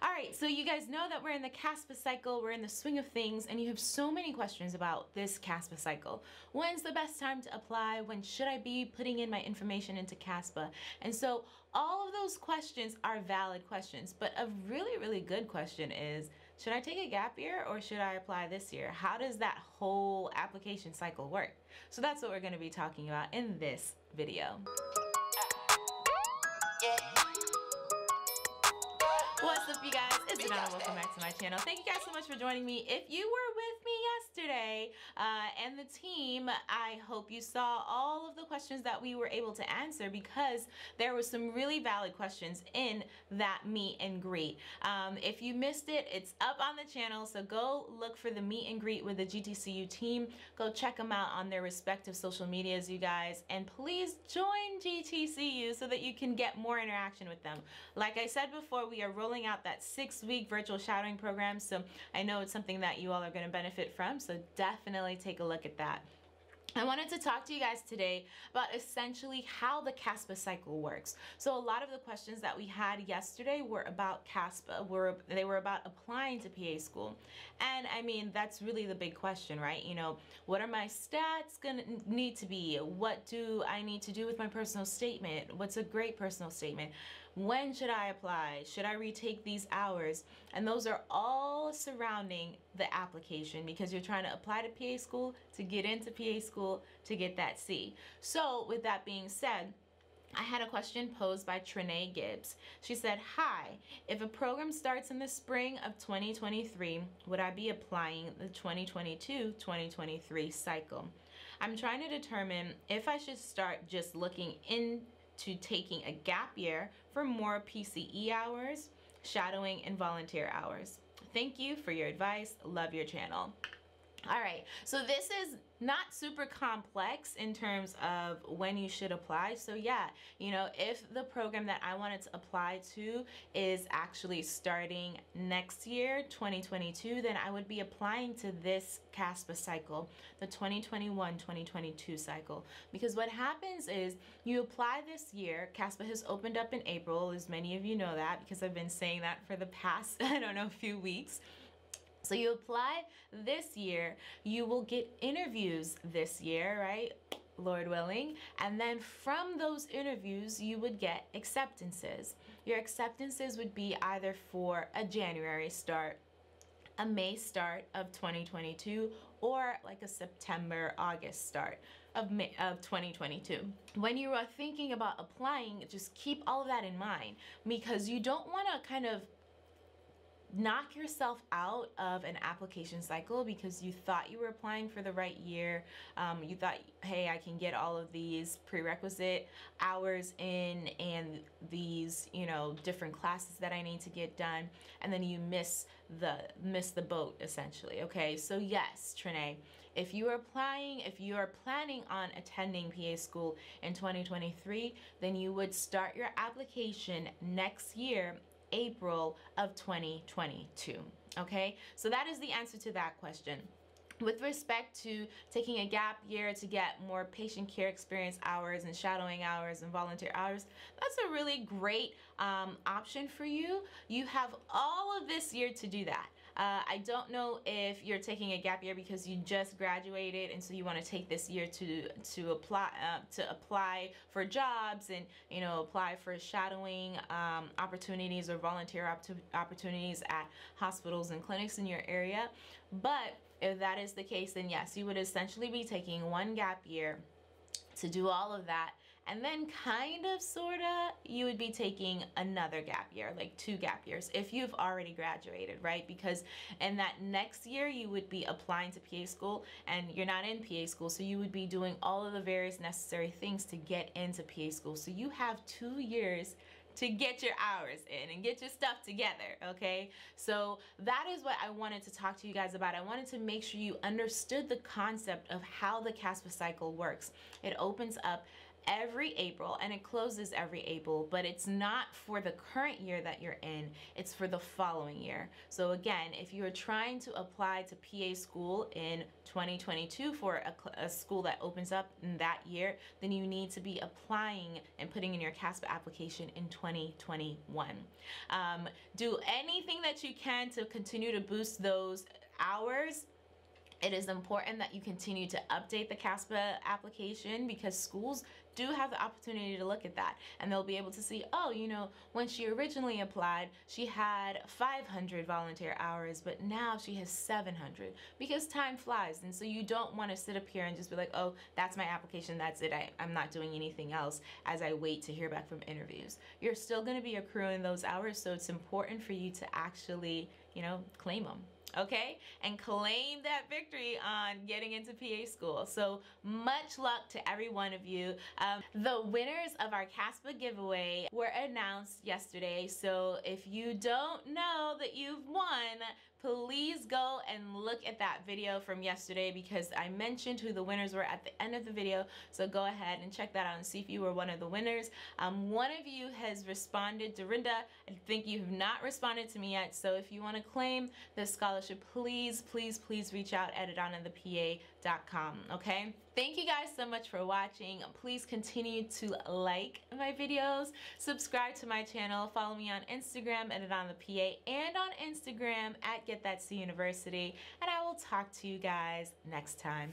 All right, so you guys know that we're in the CASPA cycle, we're in the swing of things, and you have so many questions about this CASPA cycle. When's the best time to apply? When should I be putting in my information into CASPA? And so all of those questions are valid questions, but a really, really good question is, should I take a gap year or should I apply this year? How does that whole application cycle work? So that's what we're gonna be talking about in this video. What's up you guys? It's Adanna. Welcome back to my channel. Thank you guys so much for joining me. If you were yesterday uh, and the team, I hope you saw all of the questions that we were able to answer because there were some really valid questions in that meet and greet. Um, if you missed it, it's up on the channel. So go look for the meet and greet with the GTCU team. Go check them out on their respective social medias, you guys. And please join GTCU so that you can get more interaction with them. Like I said before, we are rolling out that six week virtual shadowing program. So I know it's something that you all are going to benefit from. So definitely take a look at that. I wanted to talk to you guys today about essentially how the CASPA cycle works. So a lot of the questions that we had yesterday were about CASPA, were they were about applying to PA school. And I mean, that's really the big question, right? You know, what are my stats gonna need to be? What do I need to do with my personal statement? What's a great personal statement? When should I apply? Should I retake these hours? And those are all surrounding the application because you're trying to apply to PA school to get into PA school school to get that C. So with that being said, I had a question posed by Trinae Gibbs. She said, Hi, if a program starts in the spring of 2023, would I be applying the 2022-2023 cycle? I'm trying to determine if I should start just looking into taking a gap year for more PCE hours, shadowing, and volunteer hours. Thank you for your advice. Love your channel. All right, so this is not super complex in terms of when you should apply. So yeah, you know, if the program that I wanted to apply to is actually starting next year, 2022, then I would be applying to this CASPA cycle, the 2021-2022 cycle. Because what happens is you apply this year, CASPA has opened up in April, as many of you know that because I've been saying that for the past, I don't know, few weeks. So you apply this year, you will get interviews this year, right? Lord willing. And then from those interviews, you would get acceptances. Your acceptances would be either for a January start, a May start of 2022, or like a September, August start of, May, of 2022. When you are thinking about applying, just keep all of that in mind because you don't want to kind of knock yourself out of an application cycle because you thought you were applying for the right year. Um, you thought, hey, I can get all of these prerequisite hours in and these, you know, different classes that I need to get done. And then you miss the, miss the boat essentially. Okay. So yes, Trinae, if you are applying, if you are planning on attending PA school in 2023, then you would start your application next year April of 2022. Okay, so that is the answer to that question with respect to taking a gap year to get more patient care experience hours and shadowing hours and volunteer hours, that's a really great um, option for you. You have all of this year to do that. Uh, I don't know if you're taking a gap year because you just graduated and so you want to take this year to to apply uh, to apply for jobs and you know apply for shadowing um, opportunities or volunteer op opportunities at hospitals and clinics in your area. But if that is the case, then yes, you would essentially be taking one gap year to do all of that and then kind of sorta you would be taking another gap year like two gap years if you've already graduated right because in that next year you would be applying to PA school and you're not in PA school so you would be doing all of the various necessary things to get into PA school so you have two years to get your hours in and get your stuff together, okay? So that is what I wanted to talk to you guys about. I wanted to make sure you understood the concept of how the CASPA cycle works. It opens up every April and it closes every April, but it's not for the current year that you're in, it's for the following year. So again, if you're trying to apply to PA school in 2022 for a, a school that opens up in that year, then you need to be applying and putting in your CASPA application in 2021. Um, do anything that you can to continue to boost those hours it is important that you continue to update the CASPA application because schools do have the opportunity to look at that and they'll be able to see, oh, you know, when she originally applied, she had 500 volunteer hours, but now she has 700 because time flies. And so you don't want to sit up here and just be like, oh, that's my application, that's it. I, I'm not doing anything else as I wait to hear back from interviews. You're still going to be accruing those hours, so it's important for you to actually, you know, claim them okay? And claim that victory on getting into PA school. So much luck to every one of you. Um, the winners of our CASPA giveaway were announced yesterday. So if you don't know that you've won, please go and look at that video from yesterday because I mentioned who the winners were at the end of the video. So go ahead and check that out and see if you were one of the winners. Um, one of you has responded, Dorinda. I think you have not responded to me yet. So if you want to claim this scholarship, please, please, please reach out at adannathepa.com. Okay. Thank you guys so much for watching. Please continue to like my videos, subscribe to my channel, follow me on Instagram at adonnathepa and on Instagram at Get That C University. And I will talk to you guys next time.